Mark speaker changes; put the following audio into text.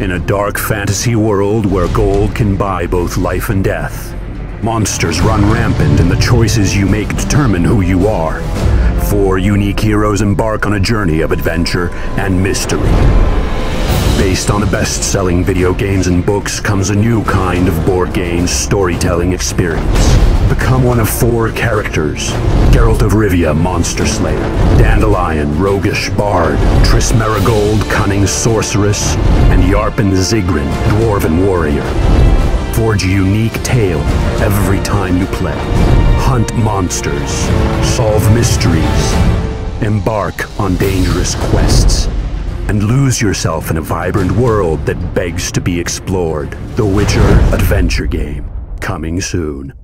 Speaker 1: In a dark fantasy world where gold can buy both life and death, monsters run rampant and the choices you make determine who you are. Four unique heroes embark on a journey of adventure and mystery. Based on the best-selling video games and books comes a new kind of board game storytelling experience. Become one of four characters. Geralt of Rivia, Monster Slayer. Dandelion, Roguish Bard. Triss Merigold, Cunning Sorceress. And Yarpen Zigrin, Dwarven Warrior. Forge a unique tale every time you play. Hunt monsters. Solve mysteries. Embark on dangerous quests and lose yourself in a vibrant world that begs to be explored. The Witcher Adventure Game, coming soon.